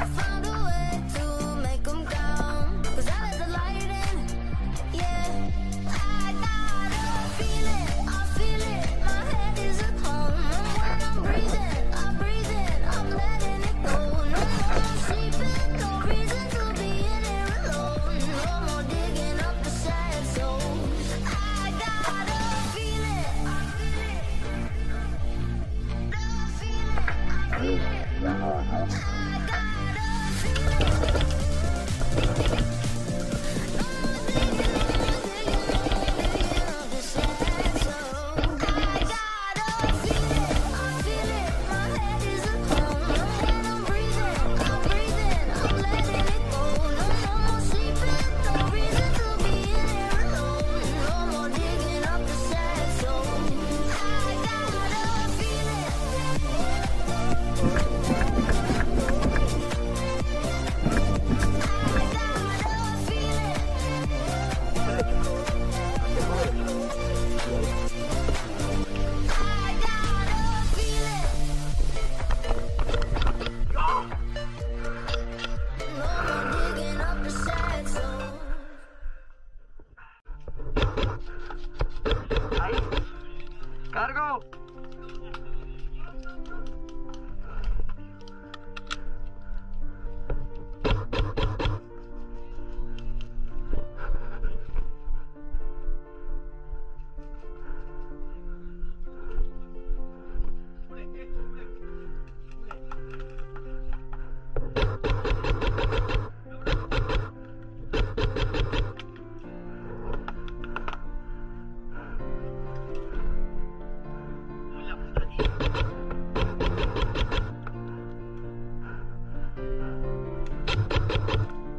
I Gotta go.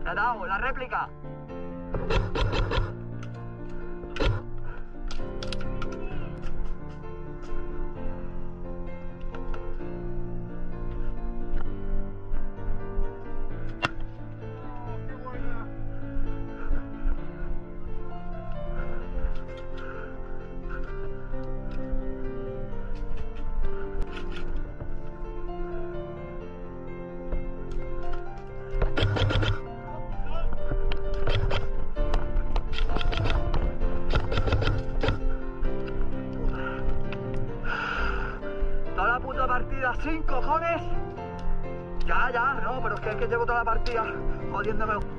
Tatao, la réplica. las 5, cojones. Ya, ya, no, pero es que, es que llevo toda la partida jodiéndome.